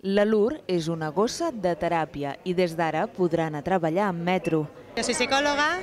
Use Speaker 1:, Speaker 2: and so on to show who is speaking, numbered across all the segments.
Speaker 1: La Lur és una gossa de teràpia i des d'ara podrà anar a treballar amb metro.
Speaker 2: Yo soy psicóloga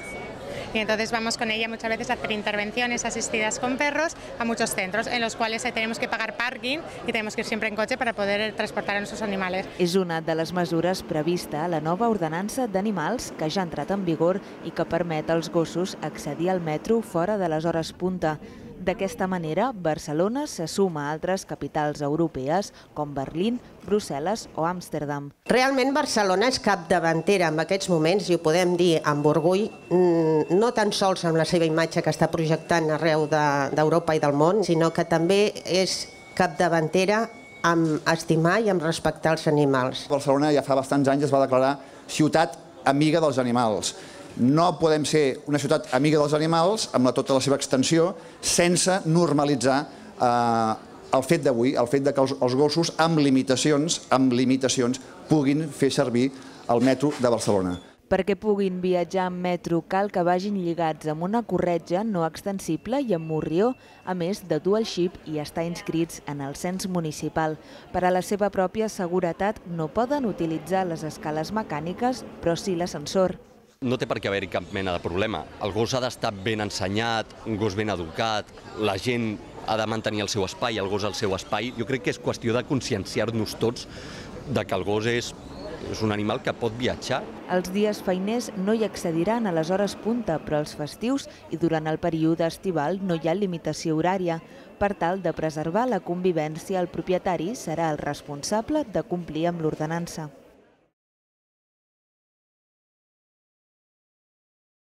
Speaker 2: y entonces vamos con ella muchas veces a hacer intervenciones asistidas con perros a muchos centros en los cuales tenemos que pagar parking y tenemos que ir siempre en coche para poder transportar a nuestros animales.
Speaker 1: És una de les mesures prevista a la nova ordenança d'animals que ja ha entrat en vigor i que permet als gossos accedir al metro fora de les hores punta. D'aquesta manera, Barcelona se suma a altres capitals europees com Berlín, Brussel·les o Amsterdam.
Speaker 3: Realment Barcelona és capdavantera en aquests moments, i ho podem dir amb orgull, mm, no tan sols amb la seva imatge que està projectant arreu d'Europa de, i del món, sinó que també és capdavantera amb estimar i amb respectar els animals.
Speaker 4: Barcelona ja fa bastants anys es va declarar ciutat amiga dels animals no podem ser una ciutat amiga dels animals amb la, tota la seva extensió sense normalitzar eh, el fet d'avui, el fet de que els, els gossos amb limitacions, amb limitacions puguin fer servir el metro de Barcelona.
Speaker 1: Perquè puguin viatjar en metro cal que vagin lligats amb una corretja no extensible i amb morrió, a més de dur el xip i estar inscrits en el cens municipal. Per a la seva pròpia seguretat no poden utilitzar les escales mecàniques, però sí l'ascensor
Speaker 5: no té per què haver-hi cap mena de problema. El gos ha d'estar ben ensenyat, un gos ben educat, la gent ha de mantenir el seu espai, el gos el seu espai. Jo crec que és qüestió de conscienciar-nos tots de que el gos és és un animal que pot viatjar.
Speaker 1: Els dies feiners no hi accediran a les hores punta, però els festius i durant el període estival no hi ha limitació horària. Per tal de preservar la convivència, el propietari serà el responsable de complir amb l'ordenança.